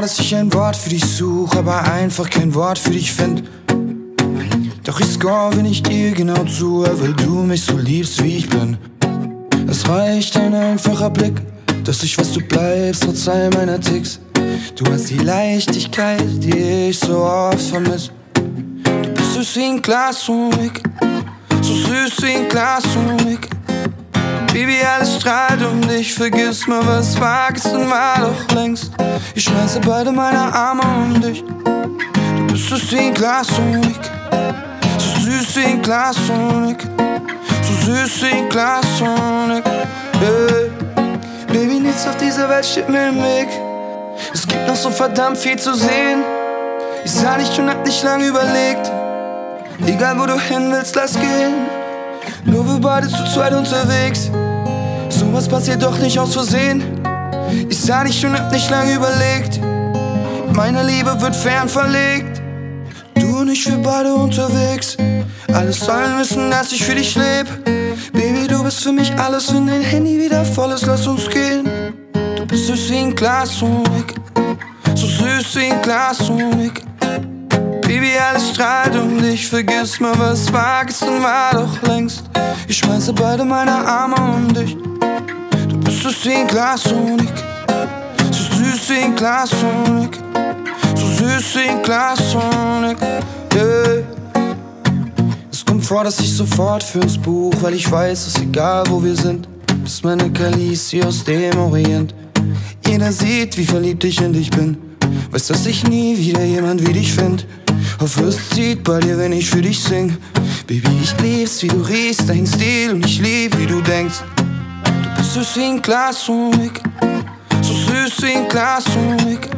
dass ich ein Wort für dich suche, aber einfach kein Wort für dich find. Doch ich score, wenn ich dir genau zuhöre, weil du mich so liebst, wie ich bin. Es reicht ein einfacher Blick, dass ich weiß, du bleibst trotz all meiner Ticks. Du hast die Leichtigkeit, die ich so oft vermiss. Du bist süß wie ein Glas Honig, so süß wie ein Glas Honig. Strahlt um dich, vergiss mal, was war gestern war doch längst. Ich schmeiße beide meine Arme um dich. Du bist süß wie ein Glas Honig, so süß wie ein Glas Honig, so süß wie ein Glas Honig. Hey. Baby, nichts auf dieser Welt steht mir im Weg. Es gibt noch so verdammt viel zu sehen. Ich sah dich und hab nicht lange überlegt. Egal wo du hin willst, lass gehen. Nur wir beide zu zweit unterwegs. Sowas passiert doch nicht aus Versehen. Ich sah dich und hab nicht lange überlegt. Meine Liebe wird fern verlegt. Du und ich, wir beide unterwegs. Alles sollen wissen, dass ich für dich leb. Baby, du bist für mich alles, wenn dein Handy wieder voll ist, lass uns gehen. Du bist süß wie ein Glas Honig, so süß wie ein Glas Honig. Baby, alles strahlt um dich, vergiss mal, was war gestern war doch längst. Ich schmeiße beide meine Arme um dich. Bist süß wie ein Glas Honig, so süß wie ein Glas Honig, so süß wie ein Glas Honig. Yeah. Es kommt vor, dass ich sofort für uns buch, weil ich weiß, es ist egal, wo wir sind. Bist meine Kalisi aus dem Orient. Jeder sieht, wie verliebt ich in dich bin. Weiß, dass ich nie wieder jemand wie dich find. Hoffe, es zieht bei dir, wenn ich für dich sing. Baby, ich lieb's, wie du riechst, dein Stil und ich lieb, wie du denkst. Süß wie ein Glas Honig, so süß wie ein Glas Honig.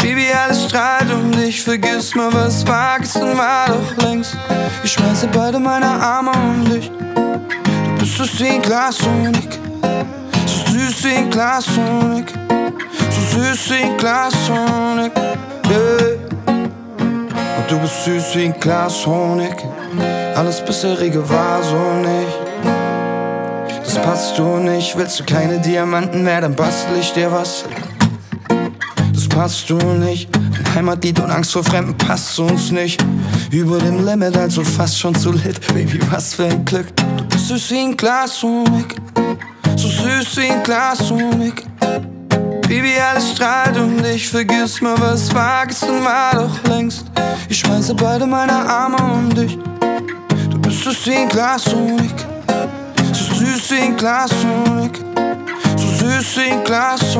Baby, alles strahlt um dich, vergiss mal, was war gestern war doch längst. Ich schmeiße beide meine Arme um dich. Du bist süß wie ein Glas Honig, so süß wie ein Glas Honig, so süß wie ein Glas Honig. Yeah. Und du bist süß wie ein Glas Honig, alles bisherige war so nicht. Das passt du nicht, willst du keine Diamanten mehr, dann bastel ich dir was das passt du nicht. Ein Heimatlied und Angst vor Fremden passt uns nicht. Über dem Limit, also fast schon zu lit. Baby, was für ein Glück. Du bist süß wie ein Glas Honig. So süß wie ein Glas Honig. Baby, alles strahlt um dich. Vergiss mal, was war gestern war doch längst. Ich schmeiße beide meine Arme um dich. Du bist süß wie ein Glas Honig. So süß wie ein Glas